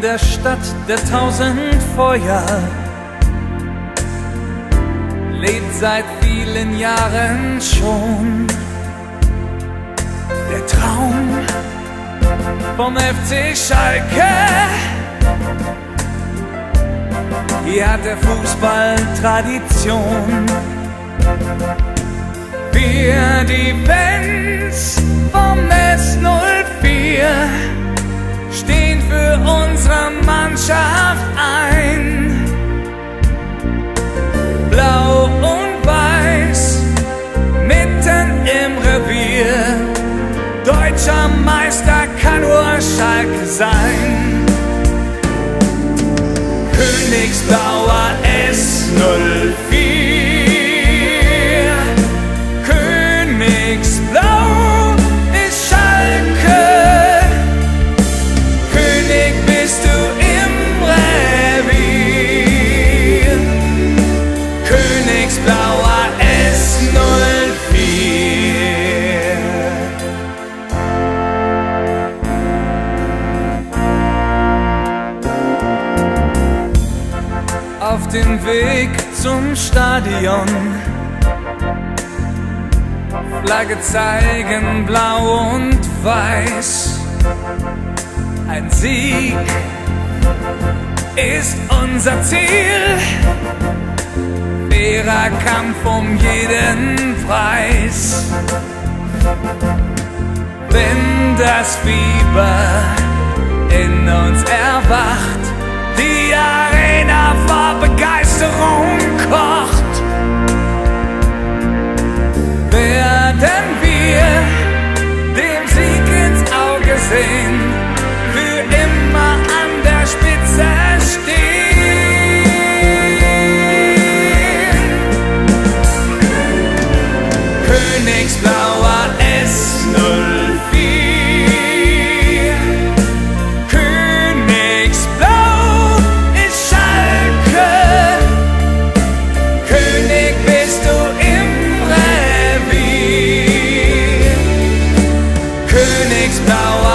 der Stadt der tausend Feuer lebt seit vielen Jahren schon der Traum vom FC Schalke. Hier hat der Fußball Tradition. Wir, die Fans vom S04, Mannschaft ein. Blau und Weiß, mitten im Revier. Deutscher Meister kann nur Schalke sein. Königsblauer S04. Königsblauer S04. Auf dem Weg zum Stadion. Flagge zeigen blau und weiß. Ein Sieg ist unser Ziel. Fairer Kampf um jeden Preis. Wenn das Fieber in uns erwacht, die Arena vor Begeisterung Now.